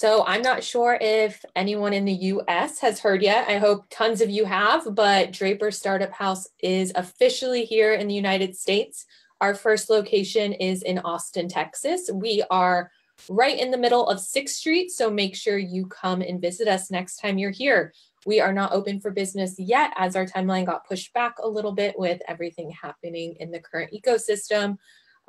So I'm not sure if anyone in the US has heard yet. I hope tons of you have, but Draper Startup House is officially here in the United States. Our first location is in Austin, Texas. We are right in the middle of 6th Street, so make sure you come and visit us next time you're here. We are not open for business yet as our timeline got pushed back a little bit with everything happening in the current ecosystem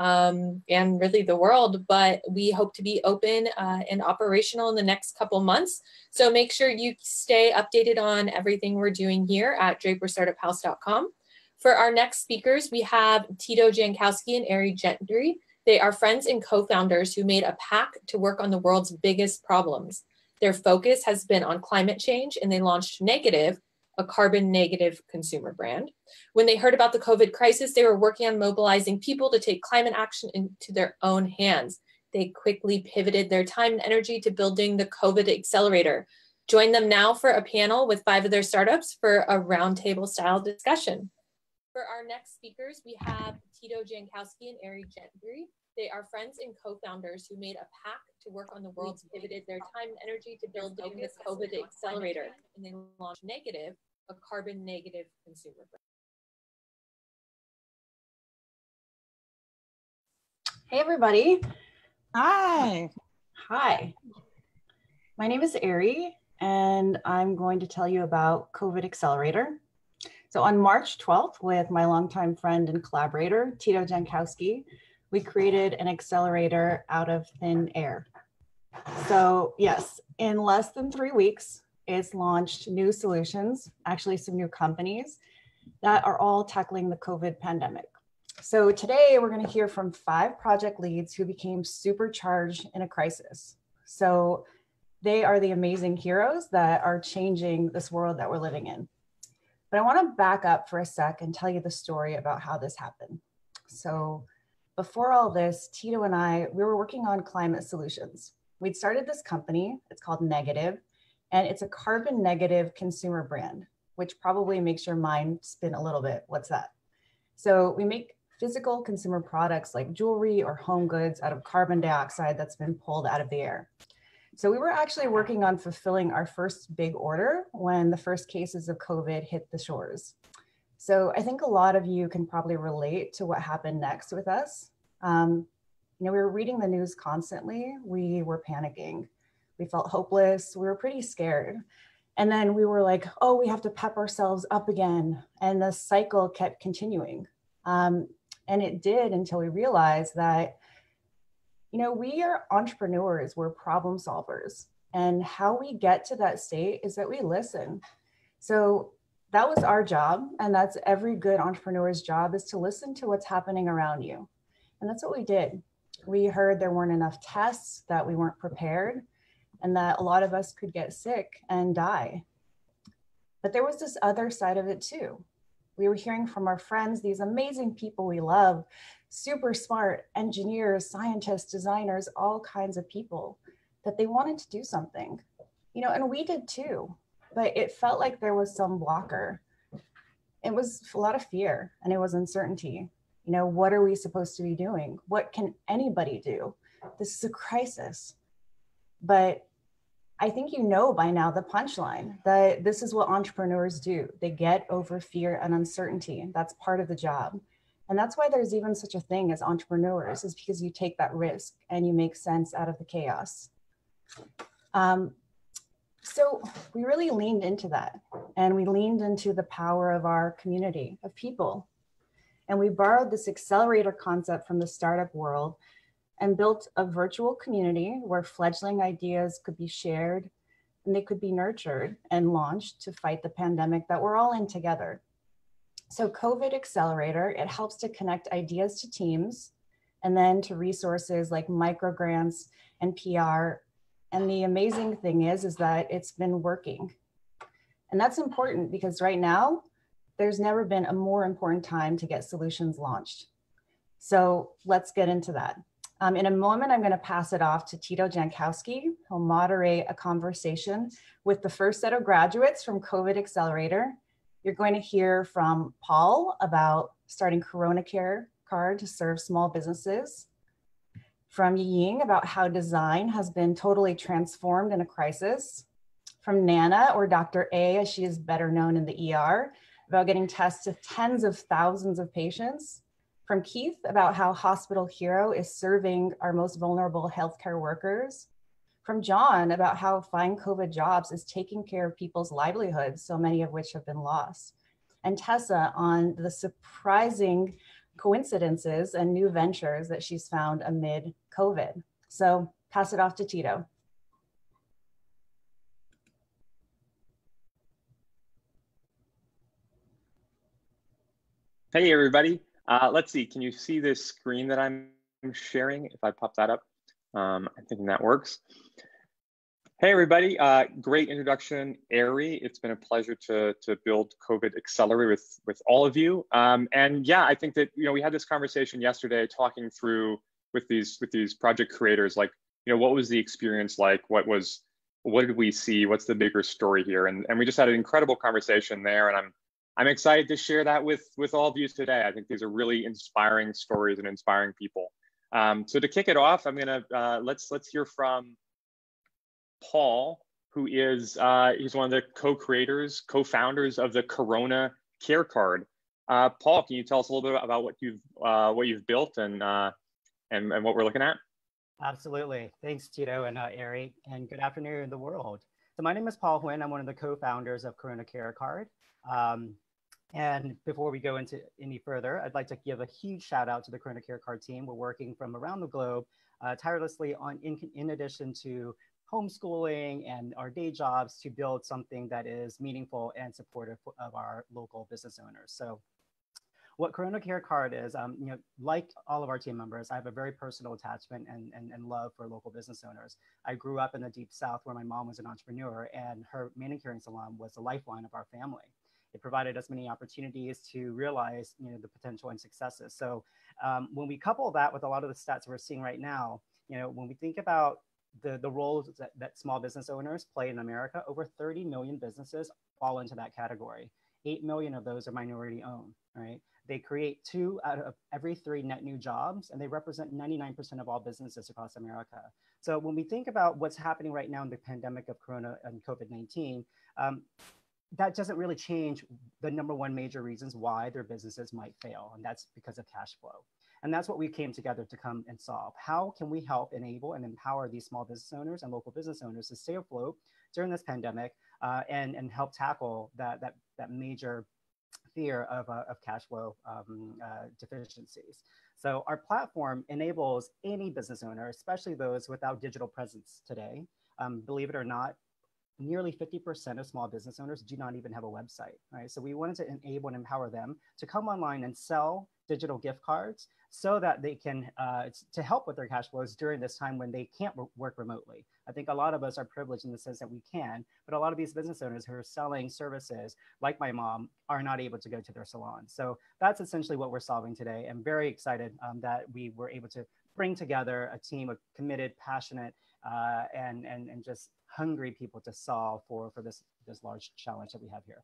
um, and really the world. But we hope to be open uh, and operational in the next couple months. So make sure you stay updated on everything we're doing here at draperstartuphouse.com. For our next speakers, we have Tito Jankowski and Eri Gentry. They are friends and co-founders who made a pact to work on the world's biggest problems. Their focus has been on climate change and they launched Negative, a carbon negative consumer brand. When they heard about the COVID crisis, they were working on mobilizing people to take climate action into their own hands. They quickly pivoted their time and energy to building the COVID accelerator. Join them now for a panel with five of their startups for a roundtable style discussion. For our next speakers, we have Tito Jankowski and Eri Gentry. They are friends and co-founders who made a pact to work on the world's pivoted their time and energy to build the COVID accelerator. And they launched Negative, a carbon negative consumer brand. Hey, everybody. Hi. Hi. My name is Eri, and I'm going to tell you about COVID Accelerator. So on March 12th, with my longtime friend and collaborator, Tito Jankowski, we created an accelerator out of thin air. So yes, in less than three weeks, it's launched new solutions, actually some new companies that are all tackling the COVID pandemic. So today we're going to hear from five project leads who became supercharged in a crisis. So they are the amazing heroes that are changing this world that we're living in. But I want to back up for a sec and tell you the story about how this happened. So before all this, Tito and I, we were working on climate solutions. We'd started this company, it's called Negative, and it's a carbon negative consumer brand, which probably makes your mind spin a little bit. What's that? So we make physical consumer products like jewelry or home goods out of carbon dioxide that's been pulled out of the air. So we were actually working on fulfilling our first big order when the first cases of COVID hit the shores. So I think a lot of you can probably relate to what happened next with us. Um, you know, we were reading the news constantly. We were panicking. We felt hopeless. We were pretty scared. And then we were like, oh, we have to pep ourselves up again. And the cycle kept continuing. Um, and it did until we realized that, you know, we are entrepreneurs, we're problem solvers. And how we get to that state is that we listen. So that was our job and that's every good entrepreneur's job is to listen to what's happening around you. And that's what we did. We heard there weren't enough tests that we weren't prepared and that a lot of us could get sick and die. But there was this other side of it too. We were hearing from our friends these amazing people we love super smart engineers scientists designers all kinds of people that they wanted to do something. You know and we did too but it felt like there was some blocker. It was a lot of fear and it was uncertainty. You know, what are we supposed to be doing? What can anybody do? This is a crisis. But I think you know by now the punchline that this is what entrepreneurs do. They get over fear and uncertainty. That's part of the job. And that's why there's even such a thing as entrepreneurs, is because you take that risk and you make sense out of the chaos. Um, so we really leaned into that and we leaned into the power of our community of people. And we borrowed this accelerator concept from the startup world and built a virtual community where fledgling ideas could be shared and they could be nurtured and launched to fight the pandemic that we're all in together. So COVID Accelerator, it helps to connect ideas to teams and then to resources like microgrants and PR and the amazing thing is, is that it's been working. And that's important because right now, there's never been a more important time to get solutions launched. So let's get into that. Um, in a moment, I'm going to pass it off to Tito Jankowski. He'll moderate a conversation with the first set of graduates from COVID Accelerator. You're going to hear from Paul about starting Corona Care card to serve small businesses from Ying about how design has been totally transformed in a crisis, from Nana, or Dr. A, as she is better known in the ER, about getting tests to tens of thousands of patients, from Keith about how Hospital Hero is serving our most vulnerable healthcare workers, from John about how Find COVID Jobs is taking care of people's livelihoods, so many of which have been lost, and Tessa on the surprising coincidences and new ventures that she's found amid COVID. So pass it off to Tito. Hey, everybody. Uh, let's see, can you see this screen that I'm sharing? If I pop that up, um, I think that works. Hey, everybody. Uh, great introduction, Eri. It's been a pleasure to, to build COVID Accelerator with, with all of you. Um, and yeah, I think that, you know, we had this conversation yesterday talking through with these, with these project creators, like, you know, what was the experience like? What was, what did we see? What's the bigger story here? And, and we just had an incredible conversation there. And I'm, I'm excited to share that with, with all of you today. I think these are really inspiring stories and inspiring people. Um, so to kick it off, I'm gonna, uh, let's, let's hear from Paul, who is uh, he's one of the co-creators, co-founders of the Corona Care Card. Uh, Paul, can you tell us a little bit about what you've uh, what you've built and, uh, and and what we're looking at? Absolutely. Thanks, Tito and uh, Eri, and good afternoon, the world. So my name is Paul Huynh. I'm one of the co-founders of Corona Care Card. Um, and before we go into any further, I'd like to give a huge shout out to the Corona Care Card team. We're working from around the globe uh, tirelessly on, in, in addition to homeschooling and our day jobs to build something that is meaningful and supportive of our local business owners. So what Corona Care Card is, um, you know, like all of our team members, I have a very personal attachment and, and, and love for local business owners. I grew up in the deep south where my mom was an entrepreneur and her manicuring salon was the lifeline of our family. It provided us many opportunities to realize, you know, the potential and successes. So um, when we couple that with a lot of the stats we're seeing right now, you know, when we think about the, the roles that, that small business owners play in America, over 30 million businesses fall into that category. 8 million of those are minority owned, right? They create two out of every three net new jobs, and they represent 99% of all businesses across America. So when we think about what's happening right now in the pandemic of Corona and COVID-19, um, that doesn't really change the number one major reasons why their businesses might fail, and that's because of cash flow. And that's what we came together to come and solve. How can we help enable and empower these small business owners and local business owners to stay afloat during this pandemic uh, and, and help tackle that, that, that major fear of, uh, of cash flow um, uh, deficiencies. So our platform enables any business owner, especially those without digital presence today. Um, believe it or not, nearly 50% of small business owners do not even have a website, right? So we wanted to enable and empower them to come online and sell digital gift cards so that they can uh, to help with their cash flows during this time when they can't work remotely. I think a lot of us are privileged in the sense that we can, but a lot of these business owners who are selling services, like my mom, are not able to go to their salon. So that's essentially what we're solving today. I'm very excited um, that we were able to bring together a team of committed, passionate, uh, and, and, and just hungry people to solve for, for this, this large challenge that we have here.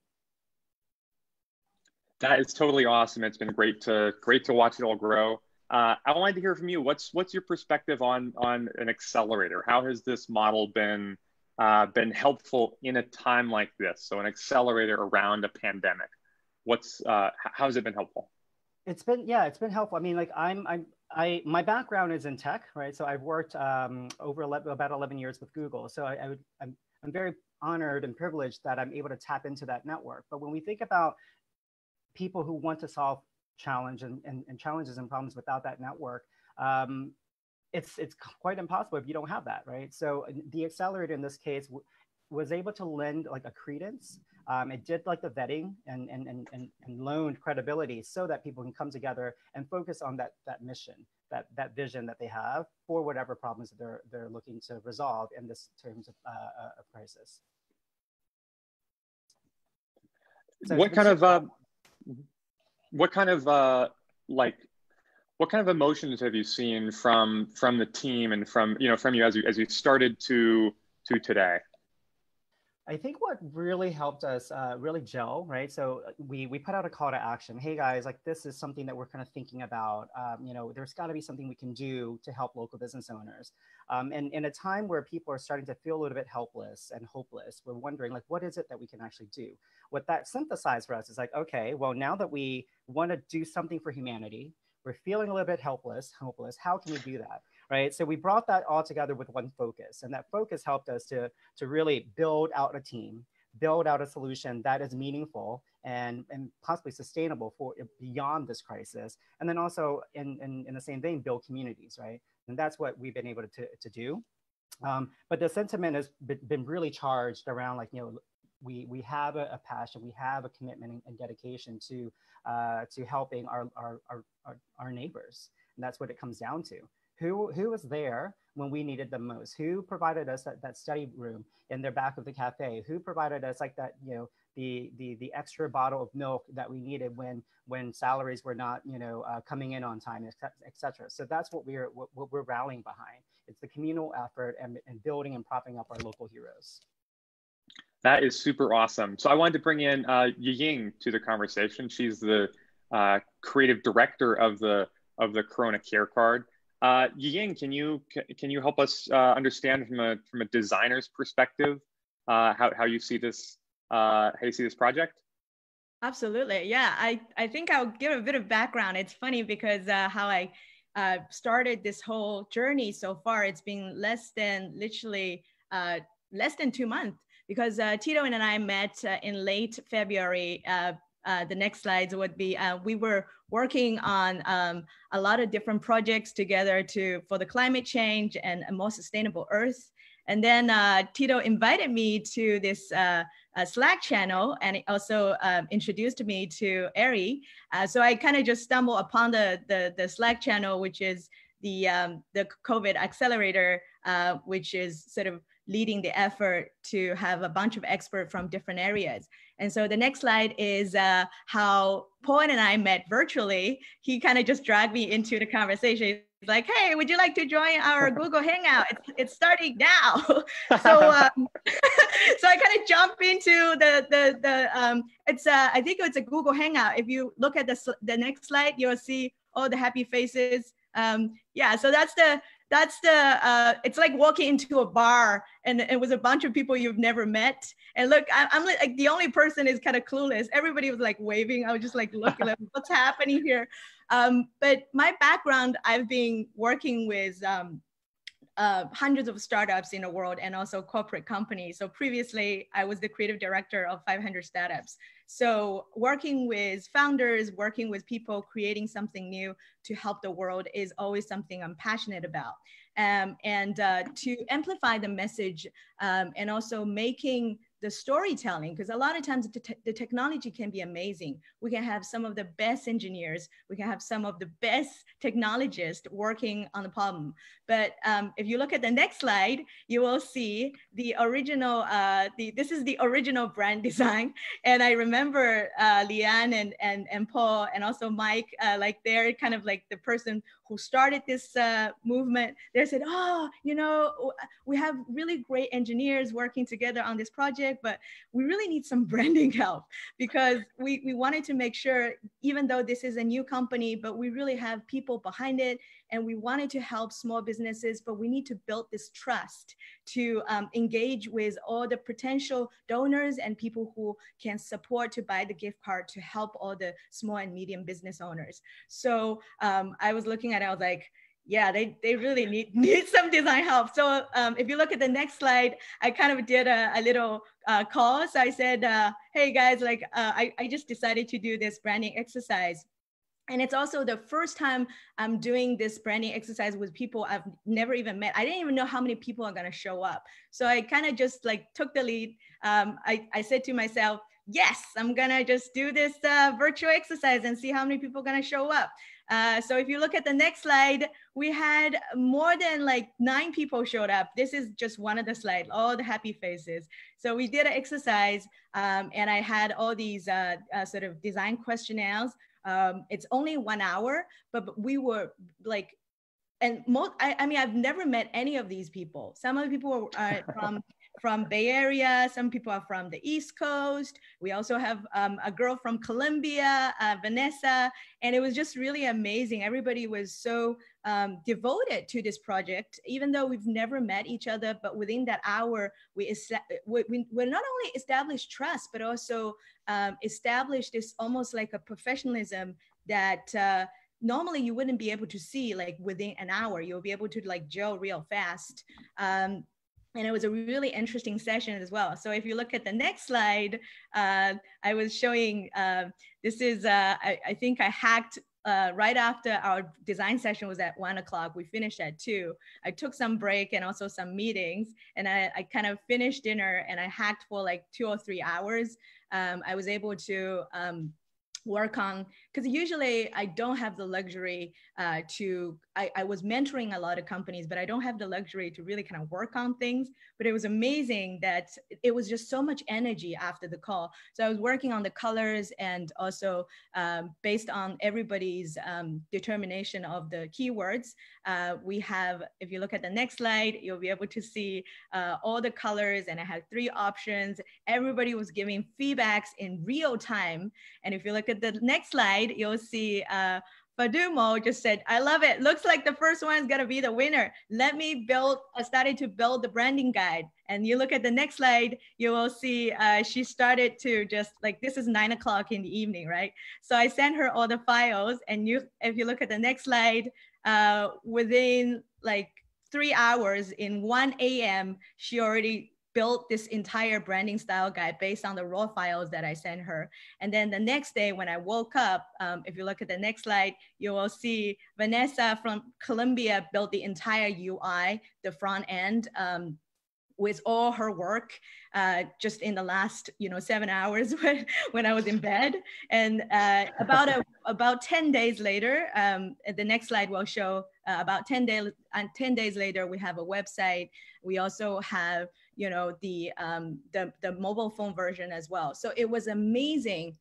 That is totally awesome. It's been great to great to watch it all grow. Uh, I wanted to hear from you. What's what's your perspective on on an accelerator? How has this model been uh, been helpful in a time like this? So an accelerator around a pandemic. What's uh, how has it been helpful? It's been yeah, it's been helpful. I mean, like I'm I'm I my background is in tech, right? So I've worked um, over 11, about 11 years with Google. So I, I would I'm I'm very honored and privileged that I'm able to tap into that network. But when we think about people who want to solve challenge and, and, and challenges and problems without that network, um, it's it's quite impossible if you don't have that, right? So the accelerator in this case was able to lend like a credence. Um, it did like the vetting and, and, and, and, and loaned credibility so that people can come together and focus on that, that mission, that, that vision that they have for whatever problems that they're, they're looking to resolve in this terms of, uh, uh of crisis. So what kind of uh, what kind of uh, like what kind of emotions have you seen from from the team and from you know from you as you as you started to to today I think what really helped us uh, really gel, right? So uh, we we put out a call to action. Hey guys, like this is something that we're kind of thinking about. Um, you know, there's got to be something we can do to help local business owners. Um, and in a time where people are starting to feel a little bit helpless and hopeless, we're wondering like, what is it that we can actually do? What that synthesized for us is like, okay, well now that we want to do something for humanity, we're feeling a little bit helpless, hopeless. How can we do that? Right? So we brought that all together with one focus, and that focus helped us to, to really build out a team, build out a solution that is meaningful and, and possibly sustainable for beyond this crisis. And then also in, in, in the same vein, build communities, right? And that's what we've been able to, to do. Um, but the sentiment has been really charged around like, you know, we, we have a, a passion, we have a commitment and, and dedication to, uh, to helping our, our, our, our neighbors. And that's what it comes down to who, who was there when we needed them most? Who provided us that, that study room in their back of the cafe? Who provided us like that, you know, the, the, the extra bottle of milk that we needed when, when salaries were not, you know, uh, coming in on time, et cetera. So that's what we're, what, what we're rallying behind. It's the communal effort and, and building and propping up our local heroes. That is super awesome. So I wanted to bring in uh, Ying to the conversation. She's the uh, creative director of the of the Corona Care Card. Uh, Ying, can you can you help us uh, understand from a from a designer's perspective uh, how how you see this uh, how you see this project? Absolutely, yeah. I I think I'll give a bit of background. It's funny because uh, how I uh, started this whole journey so far. It's been less than literally uh, less than two months because Tito and I met in late February uh, uh, the next slides would be uh, we were working on um, a lot of different projects together to for the climate change and a more sustainable earth. And then uh, tito invited me to this uh, slack channel and also um, introduced me to eri. Uh, so i kind of just stumbled upon the, the, the slack channel which is the um, the covid accelerator which is sort of leading the effort to have a bunch of experts from different areas. And so the next slide is uh, how Paul and I met virtually. He kind of just dragged me into the conversation. He's like, hey, would you like to join our Google Hangout? It's, it's starting now. so um, so I kind of jump into the, the, the um, it's, uh, I think it's a Google Hangout. If you look at the, the next slide, you'll see all the happy faces. Um, yeah, so that's the that's the uh, it's like walking into a bar and it was a bunch of people you've never met. And look I, am like the only person is kind of clueless. Everybody was like waving. I was just like looking like what's happening here? Um, but my background i've been working with um, uh, hundreds of startups in the world and also corporate companies. So previously, I was the creative director of 500 startups. So working with founders, working with people, creating something new to help the world is always something I'm passionate about. Um, and uh, to amplify the message um, and also making the storytelling because a lot of times the, te the, technology can be amazing. We can have some of the best engineers we can have some of the best technologists working on the problem. But um, if you look at the next slide you will see the original uh, the this is the original brand design. And i remember uh, leanne and, and and paul and also mike uh, like they're kind of like the person who started this uh, movement they said oh you know we have really great engineers working together on this project but we really need some branding help because we, we wanted to make sure, even though this is a new company, but we really have people behind it and we wanted to help small businesses, but we need to build this trust to um, engage with all the potential donors and people who can support to buy the gift card to help all the small and medium business owners. So um, I was looking at it, I was like, yeah, they, they really need, need some design help. So um, if you look at the next slide, I kind of did a, a little uh, call. So I said, uh, hey guys, like uh, I, I just decided to do this branding exercise. And it's also the first time I'm doing this branding exercise with people I've never even met. I didn't even know how many people are gonna show up. So I kind of just like took the lead. Um, I, I said to myself, yes, I'm gonna just do this uh, virtual exercise and see how many people are gonna show up. Uh, so if you look at the next slide, we had more than like nine people showed up. This is just one of the slides, all the happy faces. So we did an exercise um, and I had all these uh, uh, sort of design questionnaires. Um, it's only one hour, but we were like and most I, I, mean i've never met any of these people. Some of the people are from from Bay Area. Some people are from the East Coast. We also have um, a girl from Colombia, uh, Vanessa, and it was just really amazing. Everybody was so um, devoted to this project, even though we've never met each other. But within that hour, we, we, we, we not only established trust, but also um, established this almost like a professionalism that. Uh, normally you wouldn't be able to see like within an hour you'll be able to like gel real fast um, and it was a really interesting session as well. So if you look at the next slide, uh, I was showing, uh, this is, uh, I, I, think I hacked uh, right after our design session was at one o'clock, we finished at two. I took some break and also some meetings and I, I kind of finished dinner and I hacked for like two or three hours. Um, I was able to um, work on because usually i don't have the luxury uh, to I, I, was mentoring a lot of companies but i don't have the luxury to really kind of work on things. But it was amazing that it was just so much energy after the call. So i was working on the colors and also um, based on everybody's um, determination of the keywords uh, we have if you look at the next slide you'll be able to see uh, all the colors and i had three options. Everybody was giving feedbacks in real time. And if you look at the next slide, you'll see uh, Fadumo just said, I love it. Looks like the first one is going to be the winner. Let me build, I started to build the branding guide. And you look at the next slide, you will see uh, she started to just like, this is nine o'clock in the evening, right? So I sent her all the files. And you, if you look at the next slide, uh, within like three hours in 1 a.m., she already built this entire branding style guide based on the raw files that I sent her. And then the next day when I woke up, um, if you look at the next slide, you will see Vanessa from Colombia built the entire UI, the front end. Um, with all her work uh, just in the last you know seven hours when, when I was in bed and uh, about a about 10 days later um, the next slide will show uh, about 10 days and 10 days later we have a website we also have you know, the, um, the, the mobile phone version as well. So it was amazing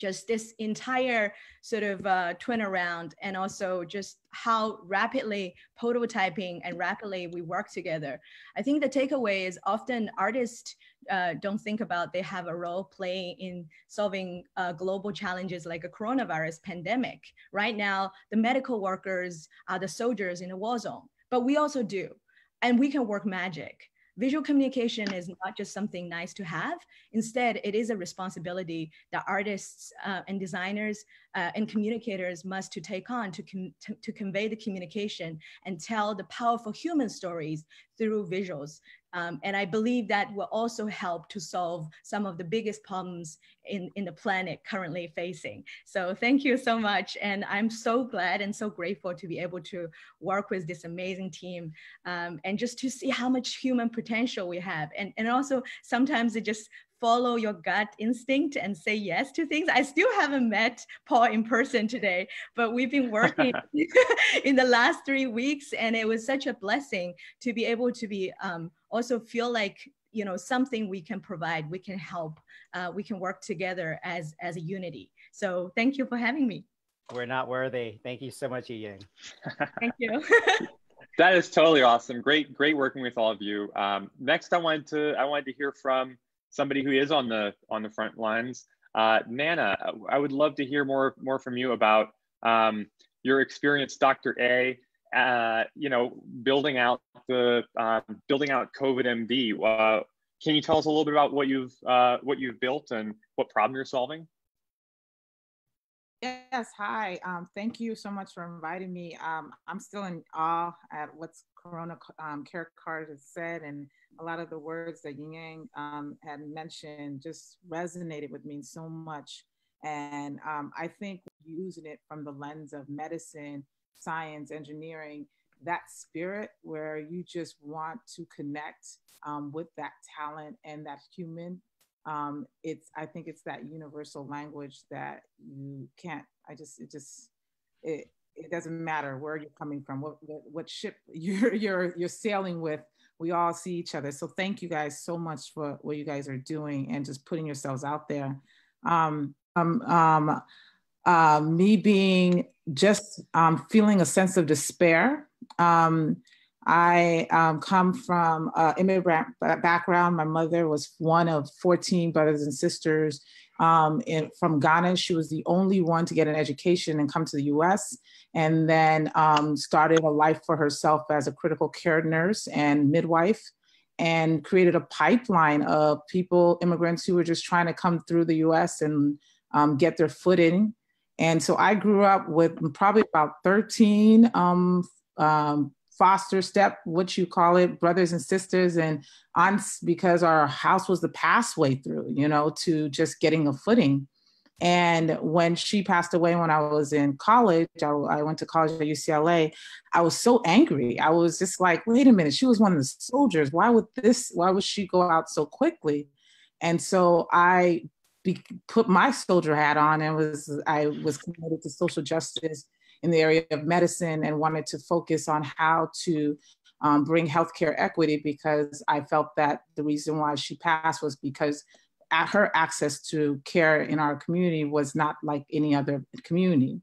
just this entire sort of uh, twin around and also just how rapidly prototyping and rapidly we work together. I think the takeaway is often artists uh, don't think about they have a role playing in solving uh, global challenges like a coronavirus pandemic. Right now, the medical workers are the soldiers in a war zone, but we also do. And we can work magic visual communication is not just something nice to have. Instead, it is a responsibility that artists uh, and designers uh, and communicators must to take on to, to, to, convey the communication and tell the powerful human stories through visuals. Um, and I believe that will also help to solve some of the biggest problems in, in the planet currently facing. So thank you so much. And I'm so glad and so grateful to be able to work with this amazing team um, and just to see how much human potential we have. And, and also sometimes it just follow your gut instinct and say yes to things. I still haven't met Paul in person today, but we've been working in the last three weeks, and it was such a blessing to be able to be um, also feel like you know something we can provide, we can help, uh, we can work together as as a unity. So thank you for having me. We're not worthy. Thank you so much, Yiying. Thank you. that is totally awesome. Great, great working with all of you. Um, next, I wanted to I wanted to hear from somebody who is on the on the front lines. Uh, Nana, I would love to hear more more from you about um, your experience, Dr. A. Uh, you know, building out the uh, building out COVID MD. Uh, can you tell us a little bit about what you've uh, what you've built and what problem you're solving? Yes, hi. Um, thank you so much for inviting me. Um, I'm still in awe at what's Corona um, Care Card has said and a lot of the words that Yiying um, had mentioned just resonated with me so much. And um, I think using it from the lens of medicine, science, engineering, that spirit where you just want to connect um, with that talent and that human. Um, it's I think it's that universal language that you can't. I just it just it it doesn't matter where you're coming from, what what, ship you're you're you're sailing with we all see each other. So thank you guys so much for what you guys are doing and just putting yourselves out there. Um, um, um, uh, me being just um, feeling a sense of despair um, I um, come from an immigrant background. My mother was one of 14 brothers and sisters um, in, from Ghana. She was the only one to get an education and come to the US, and then um, started a life for herself as a critical care nurse and midwife, and created a pipeline of people, immigrants who were just trying to come through the US and um, get their footing. And so I grew up with probably about 13 um, um, foster step, what you call it, brothers and sisters and aunts, because our house was the pathway through, you know, to just getting a footing. And when she passed away when I was in college, I, I, went to college at UCLA. I was so angry. I was just like, wait a minute, she was one of the soldiers. Why would this, why would she go out so quickly? And so I be, put my soldier hat on and was I was committed to social justice in the area of medicine and wanted to focus on how to um, bring healthcare equity because I felt that the reason why she passed was because her access to care in our community was not like any other community.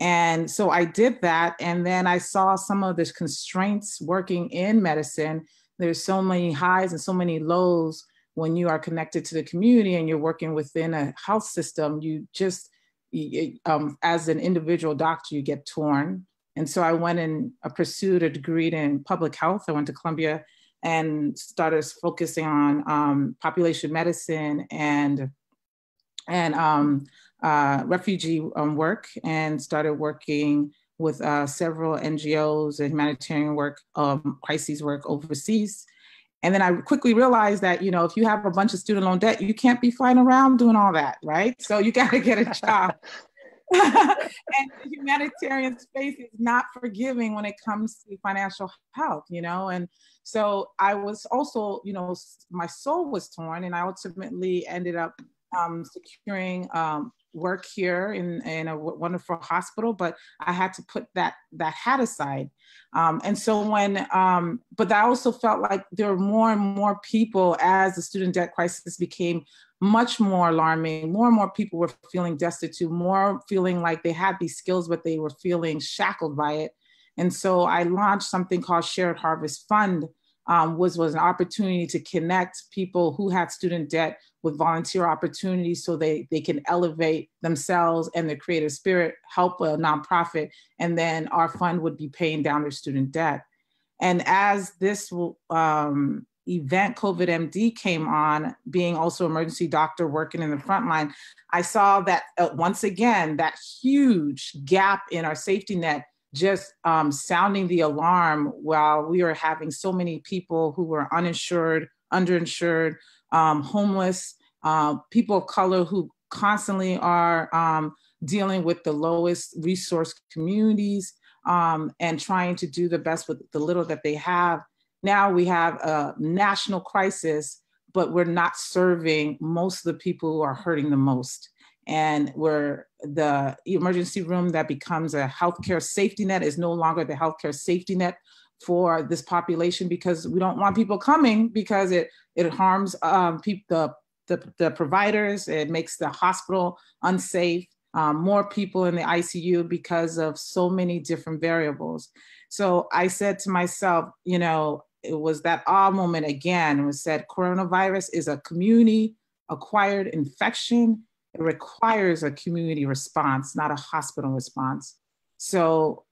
And so I did that. And then I saw some of the constraints working in medicine. There's so many highs and so many lows when you are connected to the community and you're working within a health system. You just um, as an individual doctor, you get torn. And so I went and I pursued a degree in public health. I went to Columbia and started focusing on um, population medicine and and um, uh, refugee um, work, and started working with uh, several NGOs and humanitarian work, um, crises work overseas. And then I quickly realized that, you know, if you have a bunch of student loan debt, you can't be flying around doing all that, right? So you got to get a job. and the humanitarian space is not forgiving when it comes to financial health, you know? And so I was also, you know, my soul was torn and I ultimately ended up um, securing um, work here in, in a wonderful hospital, but I had to put that that hat aside. Um, and so when, um, but I also felt like there were more and more people as the student debt crisis became much more alarming. More and more people were feeling destitute, more feeling like they had these skills, but they were feeling shackled by it. And so I launched something called Shared Harvest Fund, um, was, was an opportunity to connect people who had student debt with volunteer opportunities so they, they can elevate themselves and their creative spirit, help a nonprofit, and then our fund would be paying down their student debt. And as this um, event, COVID MD came on, being also emergency doctor working in the front line, I saw that uh, once again, that huge gap in our safety net just um, sounding the alarm while we were having so many people who were uninsured, underinsured, um, homeless, uh, people of color who constantly are um, dealing with the lowest resource communities um, and trying to do the best with the little that they have. Now we have a national crisis, but we're not serving most of the people who are hurting the most and where the emergency room that becomes a healthcare safety net is no longer the healthcare safety net for this population because we don't want people coming because it it harms um, people the, the, the providers. It makes the hospital unsafe um, more people in the ICU because of so many different variables. So I said to myself you know it was that ah moment again was said coronavirus is a community acquired infection it requires a community response, not a hospital response. So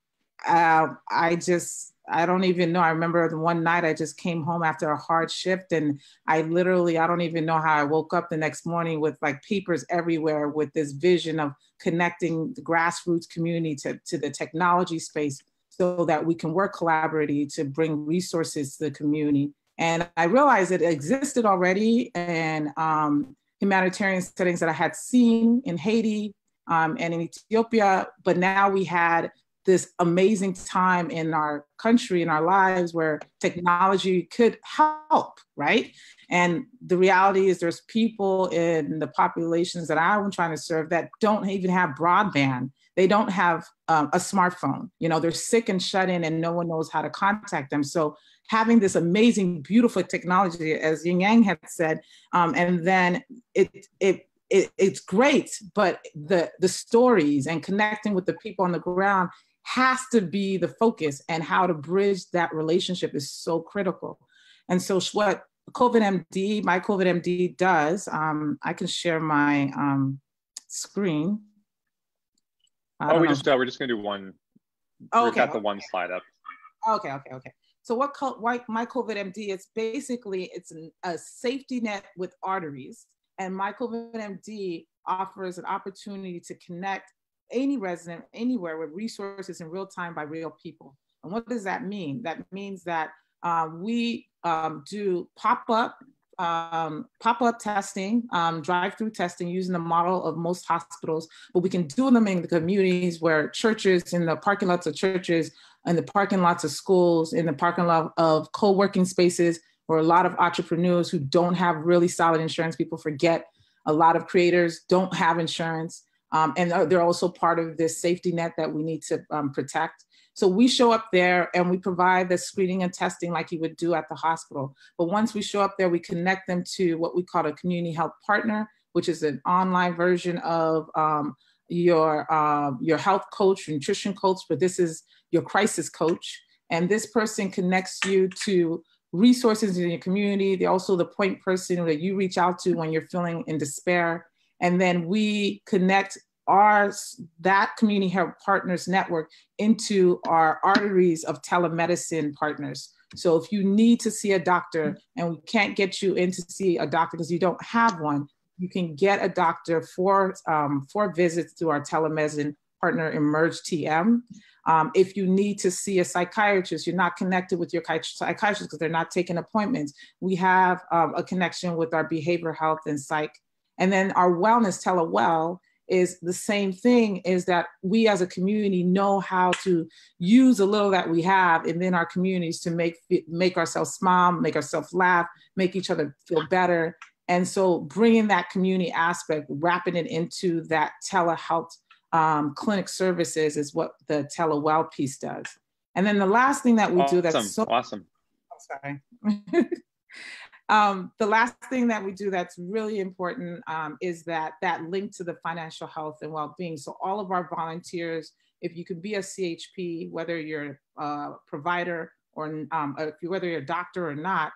uh, I just, I don't even know. I remember the one night I just came home after a hard shift and I literally, I don't even know how I woke up the next morning with like papers everywhere with this vision of connecting the grassroots community to, to the technology space so that we can work collaboratively to bring resources to the community. And I realized it existed already. And um, humanitarian settings that I had seen in Haiti um, and in Ethiopia, but now we had this amazing time in our country in our lives where technology could help right? And the reality is there's people in the populations that i'm trying to serve that don't even have broadband. They don't have um, a smartphone. You know they're sick and shut in and no one knows how to contact them. So having this amazing, beautiful technology, as Ying Yang had said, um, and then it, it, it, it's great, but the, the stories and connecting with the people on the ground has to be the focus and how to bridge that relationship is so critical. And so what COVID MD, my COVID MD does, um, I can share my um, screen. Oh, we just, uh, we're just gonna do one. Oh, okay. got the one slide up. Okay, okay, okay. So what why my COVID MD is basically it's a safety net with arteries, and my COVID MD offers an opportunity to connect any resident anywhere with resources in real time by real people. And what does that mean? That means that um, we um, do pop up um, pop-up testing, um, drive-through testing using the model of most hospitals, but we can do them in the communities where churches, in the parking lots of churches, in the parking lots of schools, in the parking lot of co-working spaces, where a lot of entrepreneurs who don't have really solid insurance, people forget a lot of creators don't have insurance. Um, and they're also part of this safety net that we need to um, protect. So we show up there and we provide the screening and testing like you would do at the hospital. But once we show up there, we connect them to what we call a community health partner, which is an online version of um, your uh, your health coach, nutrition coach, but this is your crisis coach. And this person connects you to resources in your community. They're also the point person that you reach out to when you're feeling in despair. And then we connect our that community health partners network into our arteries of telemedicine partners. So if you need to see a doctor and we can't get you in to see a doctor because you don't have one, you can get a doctor for um, for visits through our telemedicine partner Emerge TM. Um, if you need to see a psychiatrist, you're not connected with your psychiatrist because they're not taking appointments. We have um, a connection with our behavioral health and psych. And then our wellness, TeleWell, is the same thing is that we as a community know how to use a little that we have and then our communities to make make ourselves smile make ourselves laugh make each other feel better. And so bringing that community aspect wrapping it into that telehealth um, clinic services is what the telewell piece does. And then the last thing that we awesome. do that's so awesome. Oh, sorry Um, the last thing that we do that's really important um, is that that link to the financial health and well-being. So all of our volunteers, if you can be a CHP, whether you're a provider or um, whether you're a doctor or not,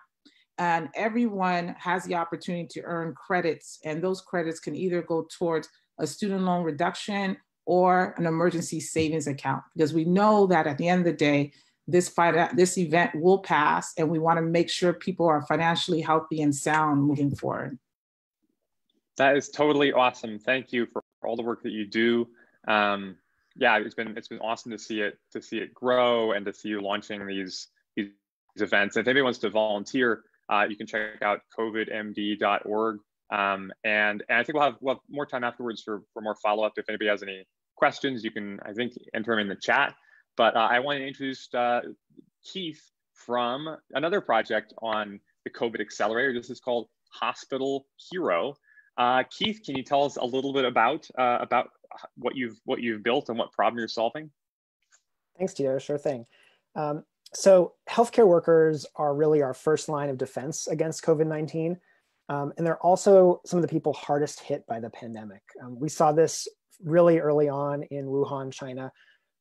and everyone has the opportunity to earn credits, and those credits can either go towards a student loan reduction or an emergency savings account because we know that at the end of the day this fight, this event will pass, and we want to make sure people are financially healthy and sound moving forward. That is totally awesome. Thank you for all the work that you do. Um, yeah, it's been it's been awesome to see it to see it grow and to see you launching these these events. If anybody wants to volunteer, uh, you can check out covidmd.org. Um, and, and I think we'll have, we'll have more time afterwards for, for more follow up. If anybody has any questions, you can, I think, enter them in the chat. But uh, I want to introduce uh, Keith from another project on the COVID Accelerator. This is called Hospital Hero. Uh, Keith, can you tell us a little bit about uh, about what you've what you've built and what problem you're solving? Thanks, Tito. Sure thing. Um, so, healthcare workers are really our first line of defense against COVID 19. Um, and they're also some of the people hardest hit by the pandemic. Um, we saw this really early on in Wuhan, China,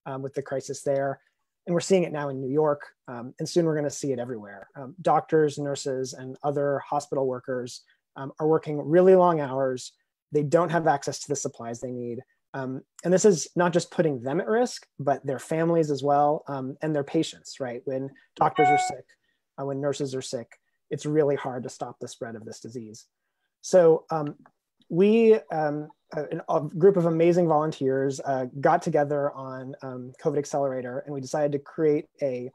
um, with the crisis there. And we're seeing it now in New York, um, and soon we're going to see it everywhere. Um, doctors, nurses, and other hospital workers um, are working really long hours. They don't have access to the supplies they need. Um, and this is not just putting them at risk, but their families as well, um, and their patients, right? When doctors are sick, uh, when nurses are sick, it's really hard to stop the spread of this disease. So we um, a, a, group of amazing volunteers uh, got together on um, COVID Accelerator, and we decided to create a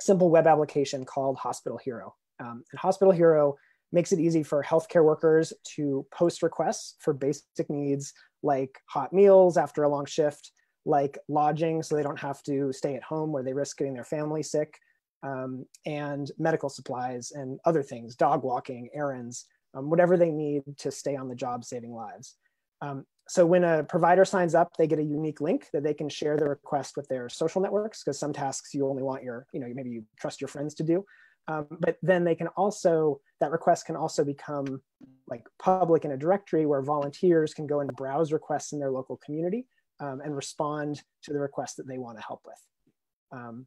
simple web application called Hospital Hero. Um, and Hospital Hero makes it easy for healthcare workers to post requests for basic needs like hot meals after a long shift, like lodging so they don't have to stay at home where they risk getting their family sick, um, and medical supplies and other things, dog walking, errands, um, whatever they need to stay on the job saving lives. Um, so when a provider signs up, they get a unique link that they can share the request with their social networks because some tasks you only want your, you know, maybe you trust your friends to do. Um, but then they can also, that request can also become like public in a directory where volunteers can go and browse requests in their local community um, and respond to the requests that they want to help with. Um,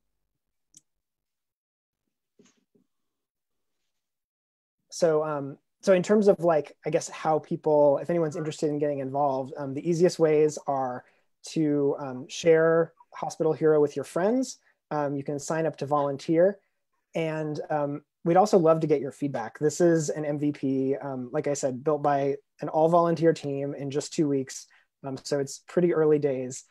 so, um, so in terms of like, I guess how people, if anyone's interested in getting involved, um, the easiest ways are to um, share Hospital Hero with your friends. Um, you can sign up to volunteer. And um, we'd also love to get your feedback. This is an MVP, um, like I said, built by an all volunteer team in just two weeks. Um, so it's pretty early days.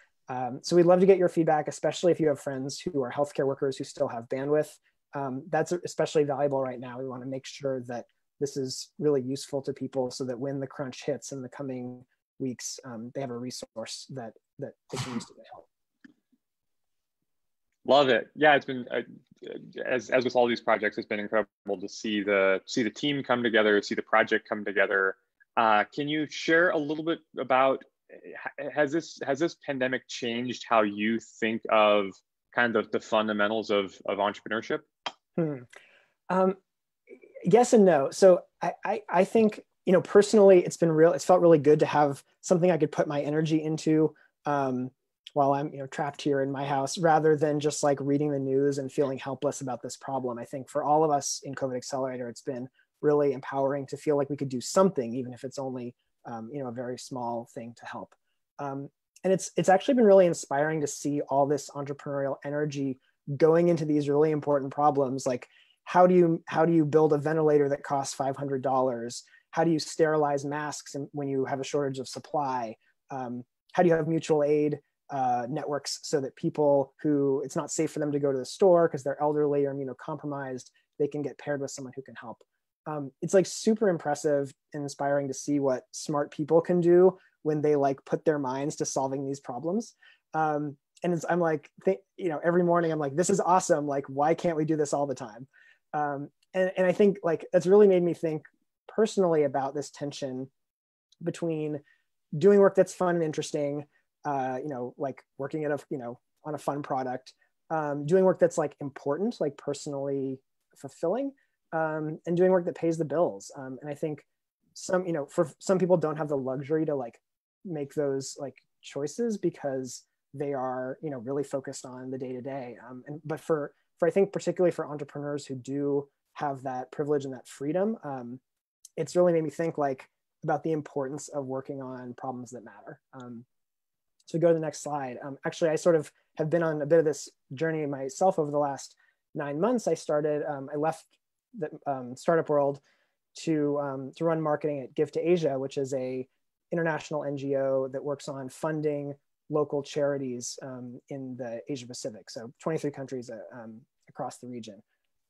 So we'd love to get your feedback, especially if you have friends who are healthcare workers who still have bandwidth. That's especially valuable right now. We want to make sure that this is really useful to people so that when the crunch hits in the coming weeks, um, they have a resource that, that they can use to help. Love it. Yeah, it's been uh, as as with all these projects, it's been incredible to see the see the team come together, see the project come together. Uh, can you share a little bit about has this has this pandemic changed how you think of kind of the fundamentals of of entrepreneurship? Hmm. Um, yes and no. So I, I, I think you know personally, it's been real. It's felt really good to have something I could put my energy into um, while I'm you know trapped here in my house, rather than just like reading the news and feeling helpless about this problem. I think for all of us in COVID Accelerator, it's been really empowering to feel like we could do something, even if it's only um, you know a very small thing to help. Um, and it's it's actually been really inspiring to see all this entrepreneurial energy going into these really important problems like how do you how do you build a ventilator that costs $500 how do you sterilize masks when you have a shortage of supply? Um, how do you have mutual aid uh, networks so that people who it's not safe for them to go to the store because they're elderly or immunocompromised they can get paired with someone who can help. Um, it's like super impressive and inspiring to see what smart people can do when they like put their minds to solving these problems. Um, and i'm like th- you know every morning i'm like this is awesome. Like why can't we do this all the time um, and, and i think like that's really made me think personally about this tension between doing work that's fun and interesting uh, you know like working at a you know on a fun product um, doing work that's like important like personally fulfilling um, and doing work that pays the bills. Um, and I think some, you know, for some people don't have the luxury to like make those like choices because they are, you know, really focused on the day to day. And but for for I think particularly for entrepreneurs who do have that privilege and that freedom, um, it's really made me think like about the importance of working on problems that matter. Um, so go to the next slide. Um, actually, I sort of have been on a bit of this journey myself over the last nine months. I started, um, I left the um, startup world to um, to run marketing at Give2Asia, which is a international NGO that works on funding local charities um, in the Asia Pacific. So 23 countries uh, um, across the region.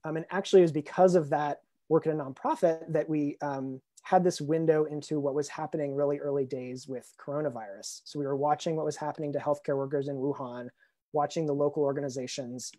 Um, and actually, it was because of that work at a nonprofit that we um, had this window into what was happening really early days with coronavirus. So we were watching what was happening to healthcare workers in Wuhan, watching the local organizations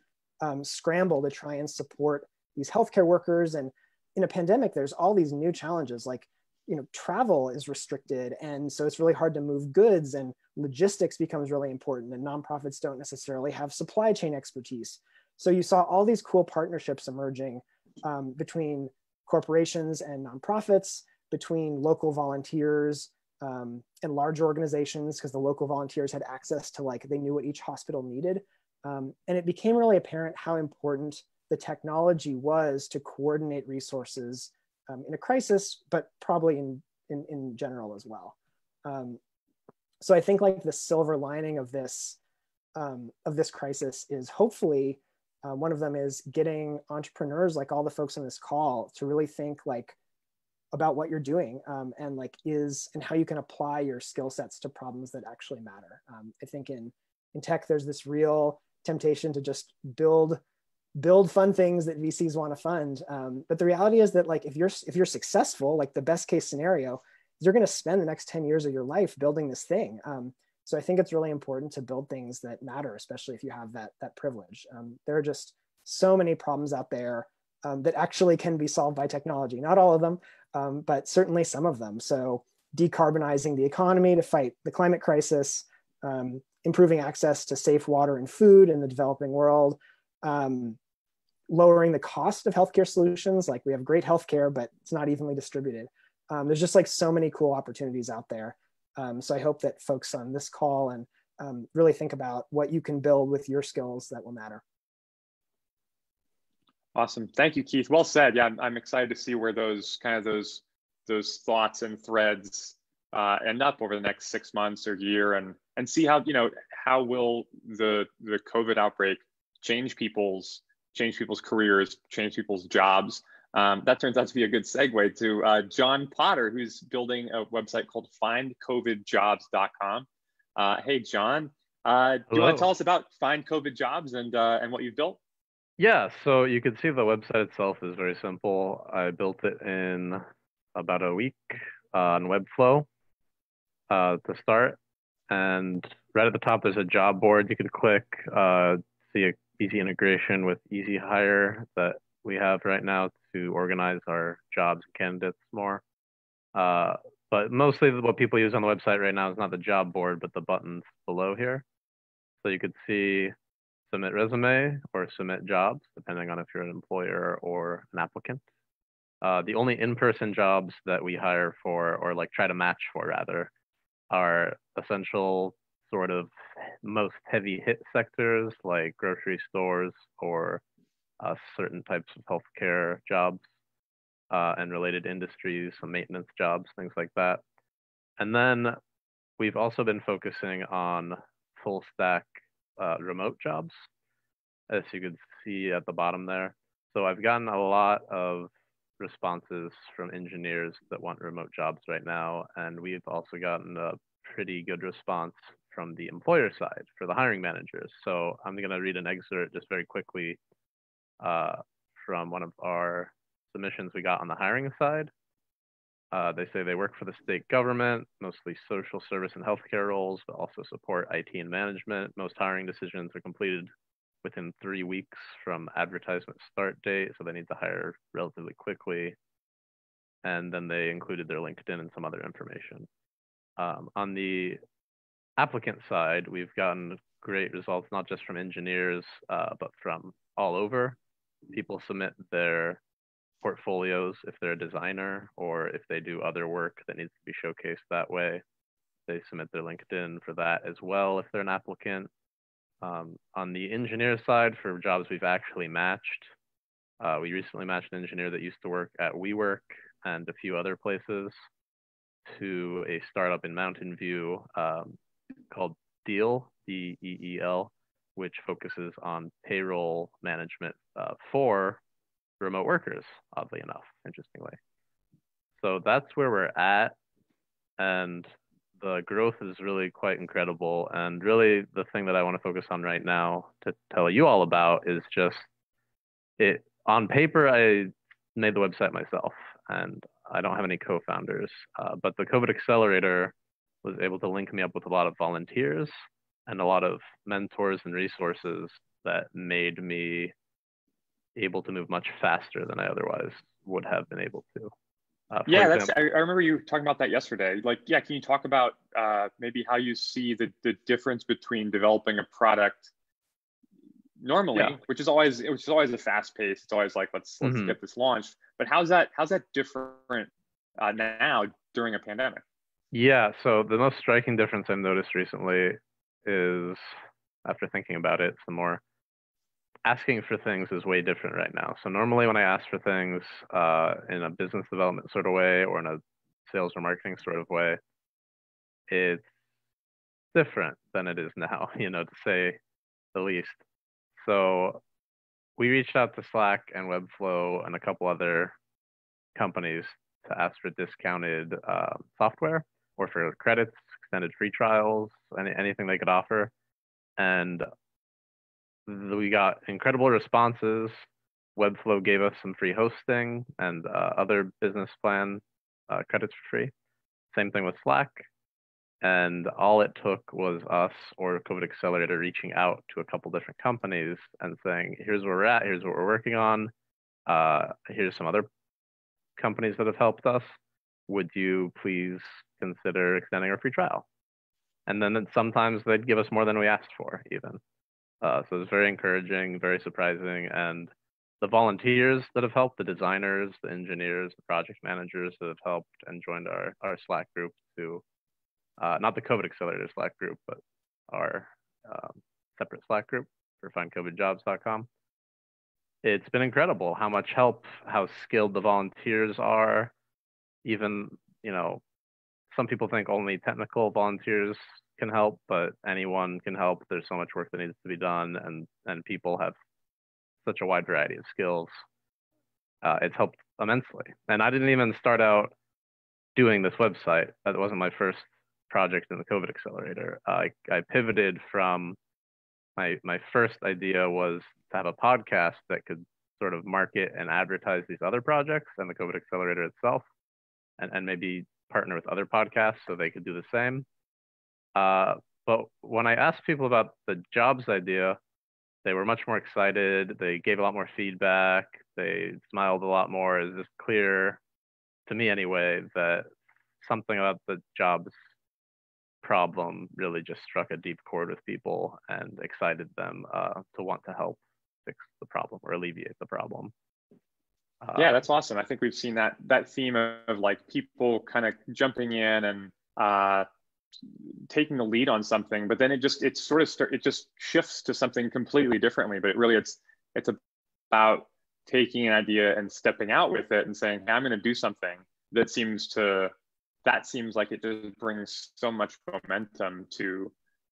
scramble to try and support these healthcare workers and in a pandemic there's all these new challenges like you know travel is restricted and so it's really hard to move goods and logistics becomes really important and nonprofits don't necessarily have supply chain expertise so you saw all these cool partnerships emerging um, between corporations and nonprofits between local volunteers um, and large organizations because the local volunteers had access to like they knew what each hospital needed um, and it became really apparent how important the technology was to coordinate resources um, in a crisis, but probably in, in, in general as well. Um, so I think like the silver lining of this, um, of this crisis is hopefully uh, one of them is getting entrepreneurs like all the folks on this call to really think like about what you're doing um, and like is and how you can apply your skill sets to problems that actually matter. Um, I think in in tech there's this real temptation to just build build fun things that VCs want to fund. Um, but the reality is that like if you're if you're successful, like the best case scenario, you're going to spend the next 10 years of your life building this thing. Um, so I think it's really important to build things that matter, especially if you have that that privilege. Um, there are just so many problems out there um, that actually can be solved by technology. Not all of them, um, but certainly some of them. So decarbonizing the economy to fight the climate crisis, um, improving access to safe water and food in the developing world, um, lowering the cost of healthcare solutions. Like we have great healthcare, but it's not evenly distributed. Um, there's just like so many cool opportunities out there. Um, so I hope that folks on this call and um, really think about what you can build with your skills that will matter. Awesome. Thank you, Keith. Well said. Yeah, I'm, I'm excited to see where those kind of those those thoughts and threads uh, end up over the next six months or year, and and see how you know how will the the COVID outbreak change people's change people's careers, change people's jobs. Um, that turns out to be a good segue to uh, John Potter, who's building a website called FindCOVIDJobs.com. Uh, hey, John, uh, do you want to tell us about Find COVID Jobs and uh, and what you've built? Yeah, so you can see the website itself is very simple. I built it in about a week on Webflow uh, to start. And right at the top, there's a job board you could click, uh, see a easy integration with Easy Hire that we have right now to organize our jobs and candidates more. Uh, but mostly what people use on the website right now is not the job board, but the buttons below here. So you could see submit resume or submit jobs, depending on if you're an employer or an applicant. Uh, the only in-person jobs that we hire for, or like try to match for rather, are essential sort of most heavy hit sectors like grocery stores or uh, certain types of healthcare jobs uh, and related industries, some maintenance jobs, things like that. And then we've also been focusing on full stack uh, remote jobs, as you can see at the bottom there. So I've gotten a lot of responses from engineers that want remote jobs right now, and we've also gotten a pretty good response from the employer side for the hiring managers. So I'm going to read an excerpt just very quickly uh, from one of our submissions we got on the hiring side. Uh, they say they work for the state government, mostly social service and healthcare roles, but also support IT and management. Most hiring decisions are completed within three weeks from advertisement start date, so they need to hire relatively quickly. And then they included their LinkedIn and some other information. Um, on the applicant side, we've gotten great results, not just from engineers, uh, but from all over. People submit their portfolios if they're a designer or if they do other work that needs to be showcased that way. They submit their LinkedIn for that as well if they're an applicant. Um, on the engineer side, for jobs we've actually matched, uh, we recently matched an engineer that used to work at WeWork and a few other places to a startup in Mountain View um, called Deel, D E E L, which focuses on payroll management uh, for remote workers, oddly enough, interestingly. So that's where we're at. And the growth is really quite incredible. And really, the thing that I want to focus on right now to tell you all about is just it on paper, I made the website myself and I don't have any co founders. Uh, but the COVID Accelerator was able to link me up with a lot of volunteers and a lot of mentors and resources that made me able to move much faster than I otherwise would have been able to. Uh, yeah, example, that's. I, I, remember you talking about that yesterday. Like, yeah, can you talk about uh, maybe how you see the the difference between developing a product normally, yeah. which is always which is always a fast pace. It's always like let's let's mm-hmm. get this launched. But how's that how's that different uh, now during a pandemic? Yeah, so the most striking difference I've noticed recently is after thinking about it some more asking for things is way different right now. So normally when I ask for things uh, in a business development sort of way or in a sales or marketing sort of way, it's different than it is now, you know, to say the least. So we reached out to Slack and Webflow and a couple other companies to ask for discounted uh, software or for credits, extended free trials, any, anything they could offer. And we got incredible responses. Webflow gave us some free hosting and uh, other business plan uh, credits for free. Same thing with Slack. And all it took was us or COVID Accelerator reaching out to a couple different companies and saying, here's where we're at, here's what we're working on, uh, here's some other companies that have helped us. Would you please consider extending our free trial? And then sometimes they'd give us more than we asked for, even. Uh, so it's very encouraging, very surprising. And the volunteers that have helped, the designers, the engineers, the project managers that have helped and joined our, our Slack group to, uh, not the COVID Accelerator Slack group, but our um, separate Slack group for findcovidjobs.com. It's been incredible how much help, how skilled the volunteers are. Even, you know, some people think only technical volunteers can help, but anyone can help. There's so much work that needs to be done, and and people have such a wide variety of skills. Uh, it's helped immensely. And I didn't even start out doing this website. That wasn't my first project in the COVID accelerator. I, I pivoted from my my first idea was to have a podcast that could sort of market and advertise these other projects and the COVID accelerator itself, and, and maybe partner with other podcasts so they could do the same. Uh, but when I asked people about the jobs idea, they were much more excited. They gave a lot more feedback. They smiled a lot more. It's just clear to me, anyway, that something about the jobs problem really just struck a deep chord with people and excited them uh, to want to help fix the problem or alleviate the problem. Uh, yeah, that's awesome. I think we've seen that that theme of, of like people kind of jumping in and uh, taking the lead on something, but then it just it sort of start it just shifts to something completely differently. But it really it's it's about taking an idea and stepping out with it and saying, hey, I'm going to do something that seems to that seems like it just brings so much momentum to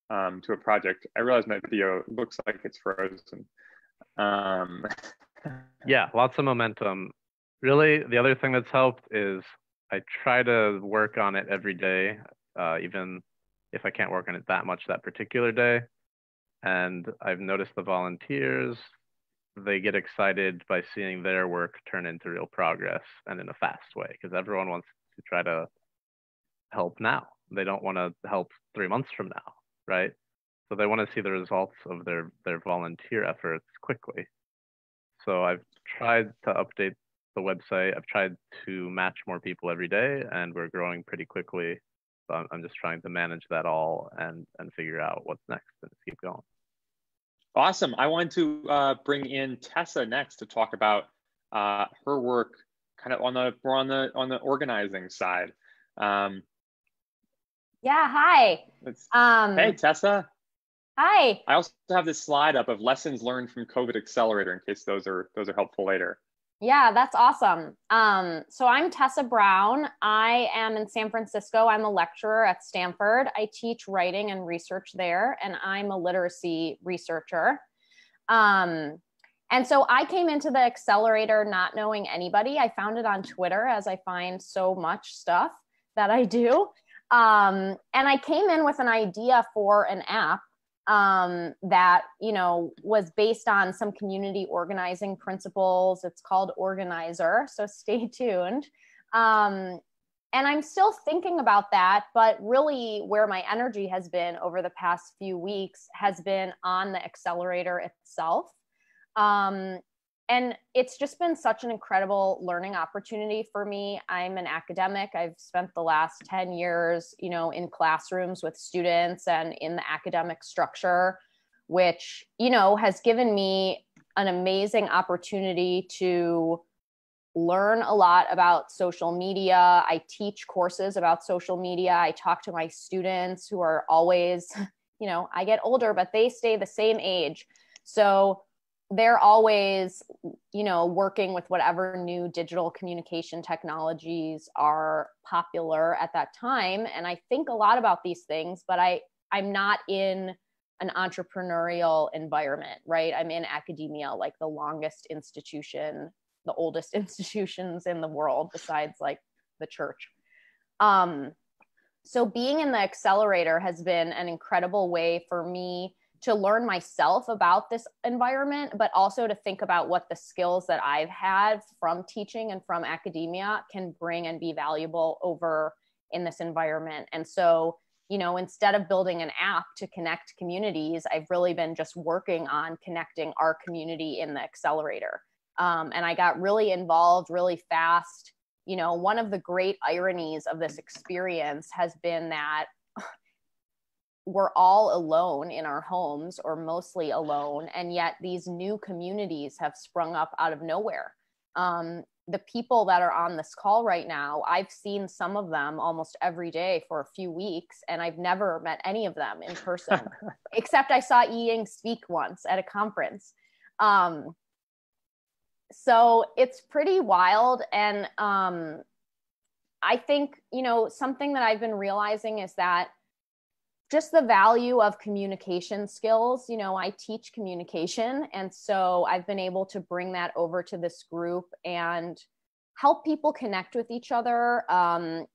um, to a project. I realize my video looks like it's frozen. Um, yeah, lots of momentum. Really, the other thing that's helped is I try to work on it every day, uh, even if I can't work on it that much that particular day. And I've noticed the volunteers, they get excited by seeing their work turn into real progress and in a fast way because everyone wants to try to help now. They don't want to help three months from now, right? So they want to see the results of their their volunteer efforts quickly. So I've tried to update the website. I've tried to match more people every day, and we're growing pretty quickly. So I'm just trying to manage that all and and figure out what's next and keep going. Awesome. I want to uh, bring in Tessa next to talk about uh, her work, kind of on the more on the on the organizing side. Um, yeah, hi. Um, hey, Tessa. Hi. I also have this slide up of lessons learned from COVID Accelerator in case those are those are helpful later. Yeah, that's awesome. Um, so I'm Tessa Brown. I am in San Francisco. I'm a lecturer at Stanford. I teach writing and research there, and I'm a literacy researcher. Um, and so I came into the accelerator not knowing anybody. I found it on Twitter, as I find so much stuff that I do. Um, and I came in with an idea for an app um, that you know was based on some community organizing principles. It's called Organizer, so stay tuned. Um, and I'm still thinking about that, but really, where my energy has been over the past few weeks has been on the accelerator itself. Um, and it's just been such an incredible learning opportunity for me. I'm an academic. I've spent the last 10 years you know in classrooms with students and in the academic structure which you know has given me an amazing opportunity to learn a lot about social media. I teach courses about social media. I talk to my students who are always you know i get older but they stay the same age. So they're always you know working with whatever new digital communication technologies are popular at that time. And i think a lot about these things but i i'm not in an entrepreneurial environment right? I'm in academia like the longest institution the oldest institutions in the world besides like the church. Um so being in the accelerator has been an incredible way for me to learn myself about this environment, but also to think about what the skills that I've had from teaching and from academia can bring and be valuable over in this environment. And so, you know, instead of building an app to connect communities, I've really been just working on connecting our community in the accelerator. Um, and I got really involved really fast. You know, one of the great ironies of this experience has been that we're all alone in our homes or mostly alone and yet these new communities have sprung up out of nowhere um, the people that are on this call right now, I've seen some of them almost every day for a few weeks, and I've never met any of them in person, except I saw Ying speak once at a conference. Um, so it's pretty wild. And um, I think, you know, something that I've been realizing is that just the value of communication skills. You know, I teach communication. And so I've been able to bring that over to this group and help people connect with each other, um,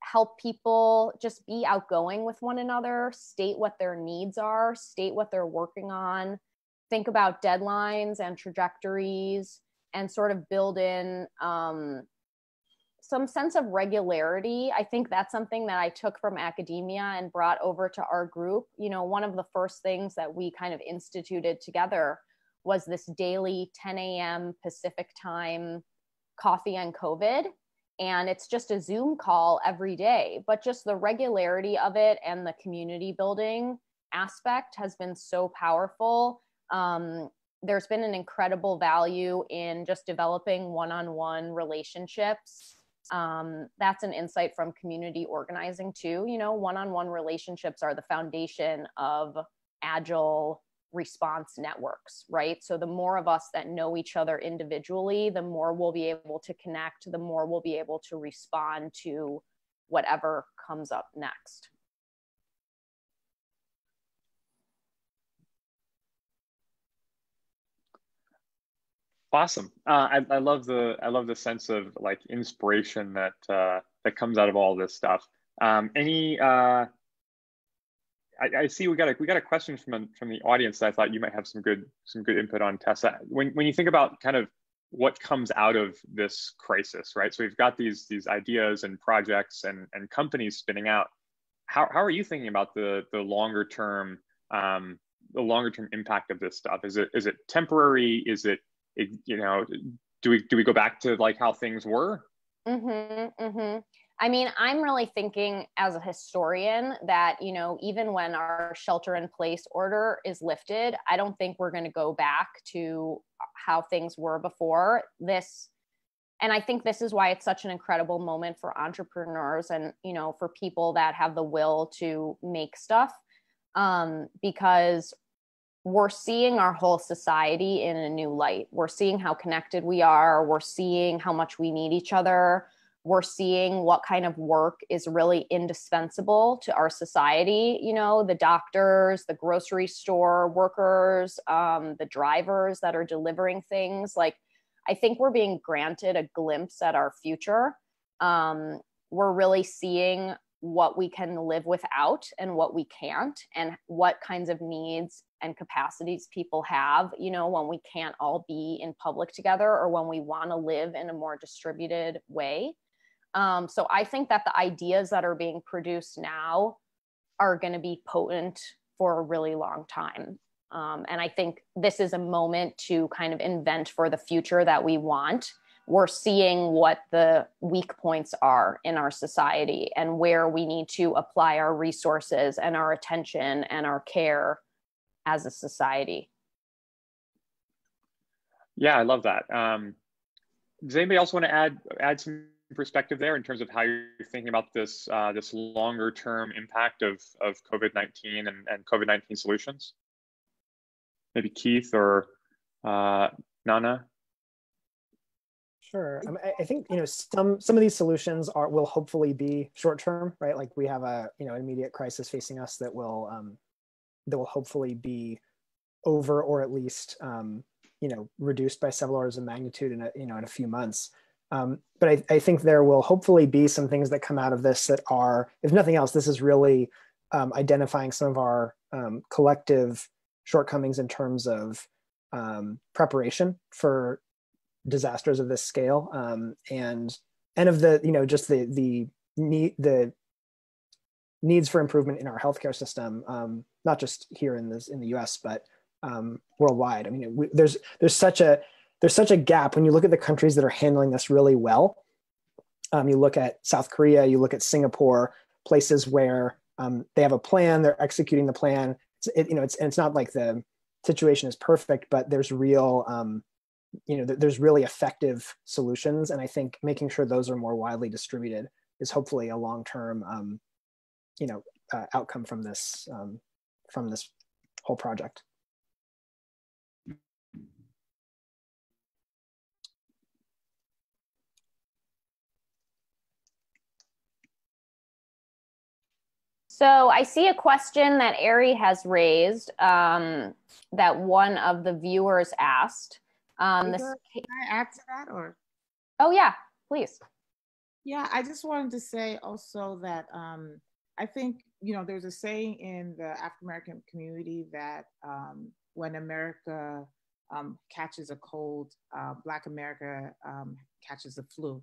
help people just be outgoing with one another, state what their needs are, state what they're working on, think about deadlines and trajectories, and sort of build in um, some sense of regularity. I think that's something that I took from academia and brought over to our group. You know, one of the first things that we kind of instituted together was this daily 10 a.m. Pacific time coffee and COVID. And it's just a Zoom call every day, but just the regularity of it and the community building aspect has been so powerful. Um, there's been an incredible value in just developing one on one relationships um, that's an insight from community organizing too. You know one-on-one relationships are the foundation of agile response networks right? So the more of us that know each other individually the more we'll be able to connect the more we'll be able to respond to whatever comes up next Awesome. Uh, I, I love the I love the sense of like inspiration that uh, that comes out of all this stuff. Um, any uh, I, I, see we got a we got a question from from the audience that I thought you might have some good some good input on Tessa. When when you think about kind of what comes out of this crisis, right? So we've got these these ideas and projects and and companies spinning out. How how are you thinking about the the longer term um, the longer term impact of this stuff? Is it is it temporary? Is it you know, do we do we go back to like how things were? Mm-hmm, mm-hmm. I mean, I'm really thinking as a historian that, you know, even when our shelter in place order is lifted, I don't think we're going to go back to how things were before this. And I think this is why it's such an incredible moment for entrepreneurs and, you know, for people that have the will to make stuff. Um, because we're seeing our whole society in a new light. We're seeing how connected we are. We're seeing how much we need each other. We're seeing what kind of work is really indispensable to our society. You know, the doctors, the grocery store workers, um, the drivers that are delivering things. Like, I think we're being granted a glimpse at our future. Um, we're really seeing what we can live without and what we can't, and what kinds of needs and capacities people have, you know, when we can't all be in public together or when we want to live in a more distributed way. Um, so I think that the ideas that are being produced now are going to be potent for a really long time. Um, and I think this is a moment to kind of invent for the future that we want. We're seeing what the weak points are in our society and where we need to apply our resources and our attention and our care as a society. Yeah, I love that. Um, does anybody else want to add add some perspective there in terms of how you're thinking about this uh, this longer term impact of of COVID nineteen and, and COVID nineteen solutions? Maybe Keith or uh, Nana. Sure. I, think you know some some of these solutions are will hopefully be short term, right? Like we have a you know immediate crisis facing us that will um, that will hopefully be over or at least um, you know reduced by several orders of magnitude in a you know in a few months. Um, but I, I, think there will hopefully be some things that come out of this that are, if nothing else, this is really um, identifying some of our um, collective shortcomings in terms of um, preparation for disasters of this scale um, and and of the you know just the the need the needs for improvement in our healthcare system, um, not just here in this in the U.S. but um, worldwide. I mean, we, there's there's such a there's such a gap when you look at the countries that are handling this really well. Um, you look at South Korea, you look at Singapore, places where um, they have a plan, they're executing the plan. It's, it, you know, it's and it's not like the situation is perfect, but there's real um, you know, th- there's really effective solutions. And I think making sure those are more widely distributed is hopefully a long-term, um, you know, uh, outcome from this, um, from this whole project. So I see a question that Eri has raised um, that one of the viewers asked. Um, this, Can I add to that or? oh yeah, please. Yeah, I just wanted to say also that um, I think, you know, there's a saying in the African American community that um, when America um, catches a cold, uh, Black America um, catches the flu.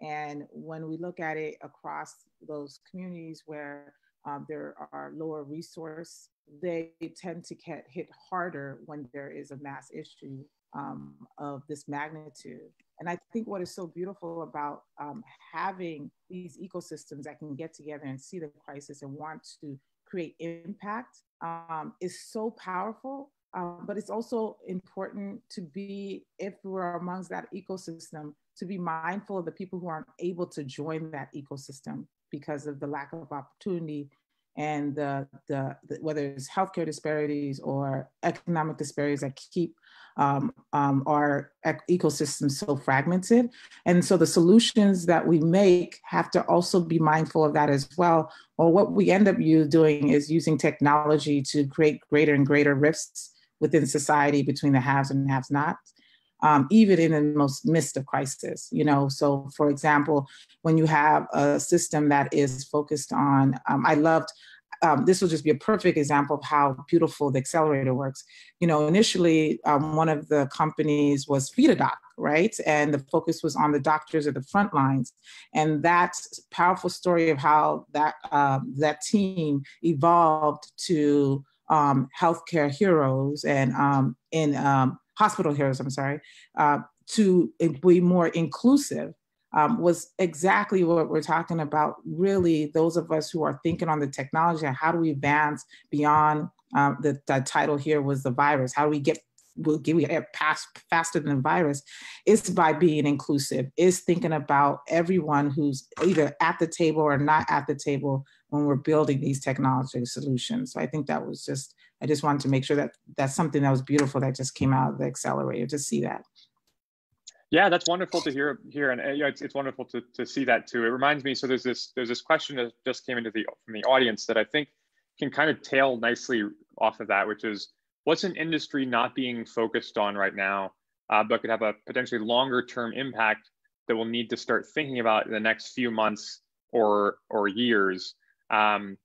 And when we look at it across those communities where um, there are lower resource, they tend to get hit harder when there is a mass issue um, of this magnitude. And I think what is so beautiful about um, having these ecosystems that can get together and see the crisis and want to create impact um, is so powerful. Um, but it's also important to be, if we're amongst that ecosystem, to be mindful of the people who aren't able to join that ecosystem because of the lack of opportunity and the, the, the whether it's healthcare disparities or economic disparities that keep um, um, our ecosystems so fragmented. And so the solutions that we make have to also be mindful of that as well. Or what we end up you doing is using technology to create greater and greater rifts within society between the haves and haves nots um, even in the most midst of crisis. You know, so for example, when you have a system that is focused on, um, I loved. Um, this will just be a perfect example of how beautiful the accelerator works. You know, initially, um, one of the companies was Feed a Doc, right? And the focus was on the doctors at the front lines. And that powerful story of how that, uh, that team evolved to um, healthcare heroes and um, in um, hospital heroes, I'm sorry, uh, to be more inclusive um, was exactly what we're talking about. Really, those of us who are thinking on the technology and how do we advance beyond um, the, the, title here was the virus. How do we get we'll get we get past faster than the virus? Is by being inclusive. Is thinking about everyone who's either at the table or not at the table when we're building these technology solutions. So I think that was just I just wanted to make sure that that's something that was beautiful that just came out of the accelerator to see that. Yeah, that's wonderful to hear. Here, and uh, it's, it's wonderful to, to see that too. It reminds me. So there's this there's this question that just came into the from the audience that I think can kind of tail nicely off of that, which is what's an industry not being focused on right now, uh, but could have a potentially longer term impact that we'll need to start thinking about in the next few months or or years. Um,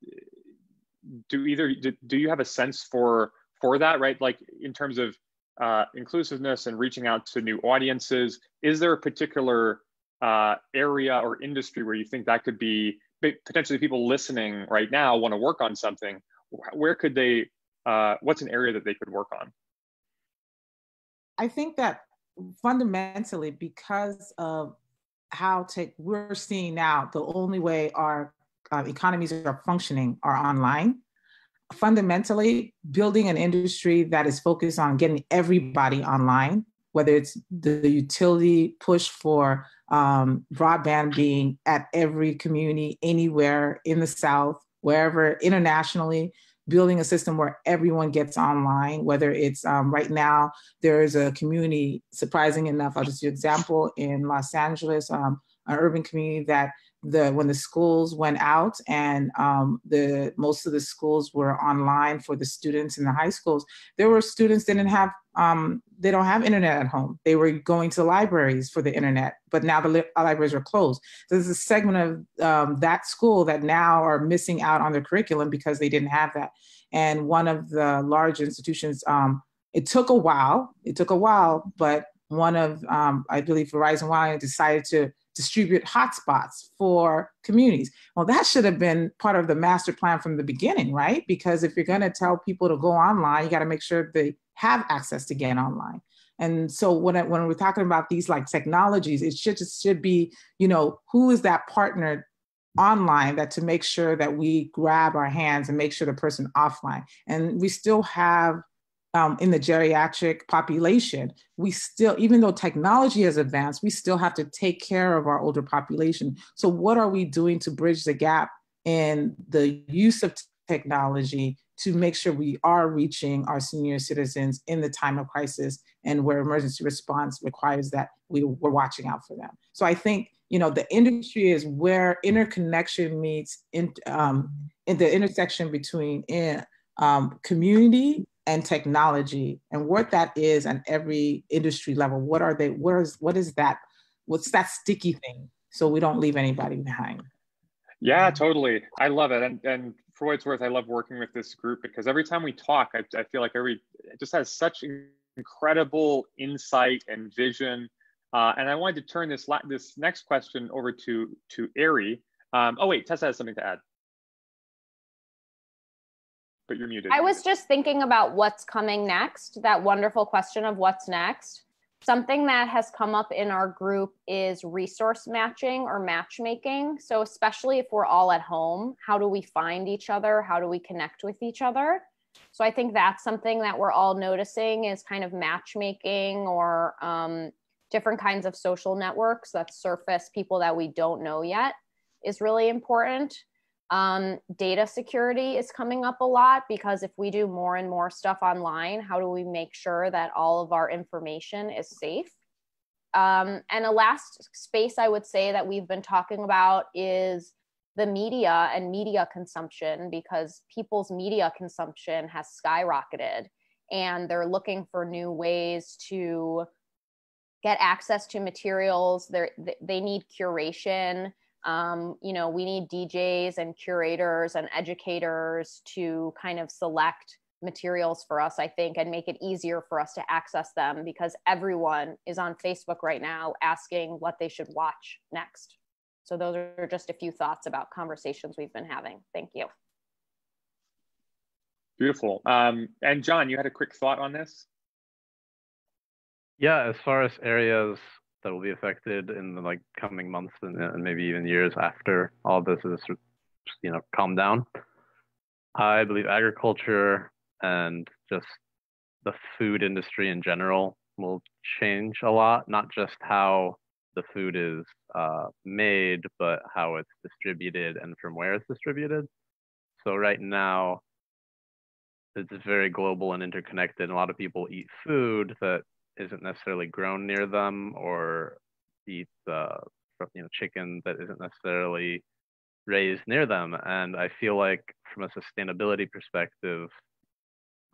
do either do, do you have a sense for for that right? Like in terms of uh, inclusiveness and reaching out to new audiences is there a particular uh, area or industry where you think that could be potentially people listening right now want to work on something? Where could they uh, what's an area that they could work on? I think that fundamentally because of how tech we're seeing now the only way our uh, economies are functioning are online. Fundamentally, building an industry that is focused on getting everybody online, whether it's the utility push for um, broadband being at every community anywhere in the South, wherever internationally, building a system where everyone gets online, whether it's um, right now, there is a community, surprising enough, I'll just do example in Los Angeles, um, an urban community that the when the schools went out and um, the most of the schools were online for the students in the high schools there were students didn't have um, they don't have internet at home. They were going to libraries for the internet but now the li- libraries are closed. So there's a segment of um, that school that now are missing out on their curriculum because they didn't have that. And one of the large institutions um, it took a while it took a while but one of um, i believe verizon Wyoming decided to distribute hotspots for communities. Well, that should have been part of the master plan from the beginning, right? Because if you're going to tell people to go online, you got to make sure they have access to get online. And so when, I, when we're talking about these like technologies, it should just should be, you know, who is that partner online that to make sure that we grab our hands and make sure the person offline. And we still have um, in the geriatric population, we still, even though technology has advanced, we still have to take care of our older population. So, what are we doing to bridge the gap in the use of technology to make sure we are reaching our senior citizens in the time of crisis and where emergency response requires that we, we're watching out for them. So, I think you know the industry is where interconnection meets in, um, in the intersection between in, um, community and technology and what that is on every industry level. What are they what is what is that what's that sticky thing so we don't leave anybody behind? Yeah totally. I love it. And and for what it's worth i love working with this group because every time we talk i, I feel like every it just has such incredible insight and vision. Uh, and i wanted to turn this la- this next question over to to Eri. Um, oh wait tessa has something to add but you're muted. I was just thinking about what's coming next, that wonderful question of what's next. Something that has come up in our group is resource matching or matchmaking. So, especially if we're all at home, how do we find each other? How do we connect with each other? So, I think that's something that we're all noticing is kind of matchmaking or um, different kinds of social networks that surface people that we don't know yet is really important. Um, data security is coming up a lot because if we do more and more stuff online, how do we make sure that all of our information is safe? Um, and a last space I would say that we've been talking about is the media and media consumption because people's media consumption has skyrocketed and they're looking for new ways to get access to materials. They're, they need curation um, you know, we need DJs and curators and educators to kind of select materials for us, I think, and make it easier for us to access them because everyone is on Facebook right now asking what they should watch next. So, those are just a few thoughts about conversations we've been having. Thank you. Beautiful. Um, and John, you had a quick thought on this? Yeah, as far as areas that will be affected in the like coming months and, and maybe even years after all this is you know calmed down. I believe agriculture and just the food industry in general will change a lot, not just how the food is uh, made, but how it's distributed and from where it's distributed. So right now, it's very global and interconnected. A lot of people eat food that isn't necessarily grown near them or eat you know chicken that isn't necessarily raised near them. And i feel like from a sustainability perspective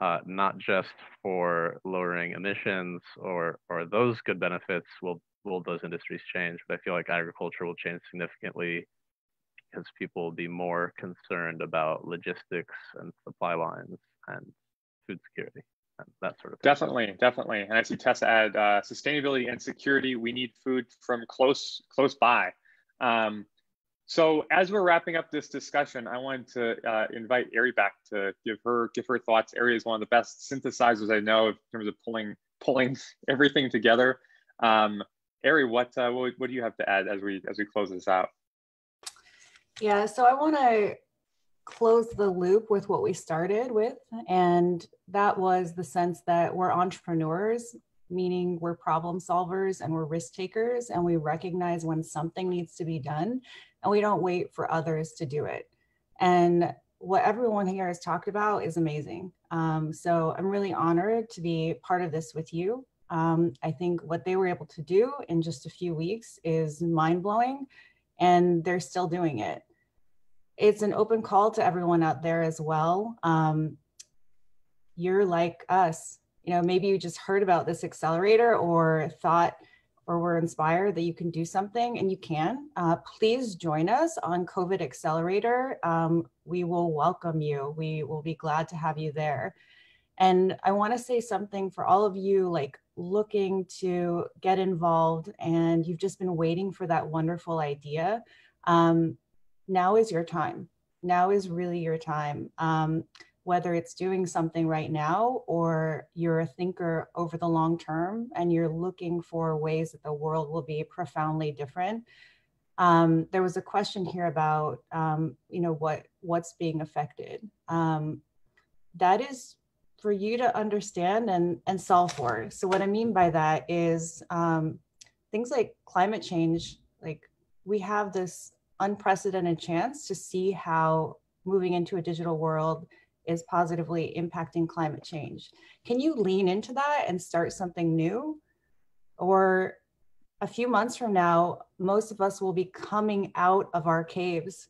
uh, not just for lowering emissions or or those good benefits will will those industries change but i feel like agriculture will change significantly because people will be more concerned about logistics and supply lines and food security that sort of thing. Definitely, definitely. And I see Tessa add uh, sustainability and security. We need food from close close by. Um, so as we're wrapping up this discussion, I wanted to uh, invite Eri back to give her give her thoughts. Eri is one of the best synthesizers I know in terms of pulling pulling everything together. Um, Eri, what, uh, what what do you have to add as we as we close this out? Yeah, so I want to close the loop with what we started with. And that was the sense that we're entrepreneurs, meaning we're problem solvers and we're risk takers, and we recognize when something needs to be done and we don't wait for others to do it. And what everyone here has talked about is amazing. Um, so I'm really honored to be part of this with you. Um, I think what they were able to do in just a few weeks is mind blowing, and they're still doing it it's an open call to everyone out there as well. Um, you're like us, you know, maybe you just heard about this accelerator or thought or were inspired that you can do something and you can. Uh, please join us on COVID Accelerator. Um, we will welcome you. We will be glad to have you there. And I want to say something for all of you like looking to get involved and you've just been waiting for that wonderful idea. Um, now is your time. Now is really your time. Um, whether it's doing something right now or you're a thinker over the long term and you're looking for ways that the world will be profoundly different. Um, there was a question here about, um, you know, what what's being affected. Um, that is for you to understand and, and solve for. So what I mean by that is um, things like climate change, like we have this unprecedented chance to see how moving into a digital world is positively impacting climate change. Can you lean into that and start something new? Or a few months from now, most of us will be coming out of our caves.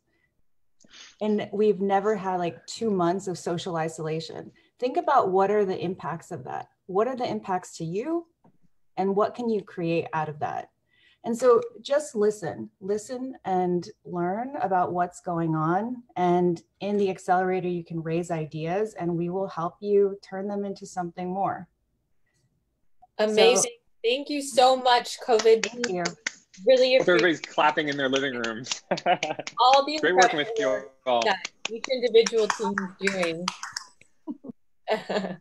And we've never had like two months of social isolation. Think about what are the impacts of that? What are the impacts to you? And what can you create out of that? And so just listen, listen and learn about what's going on. And in the accelerator, you can raise ideas and we will help you turn them into something more. Amazing. So, Thank you so much, COVID. Thank you. Really appreciate Everybody's clapping in their living rooms. all the great working with you all. That each individual team is doing.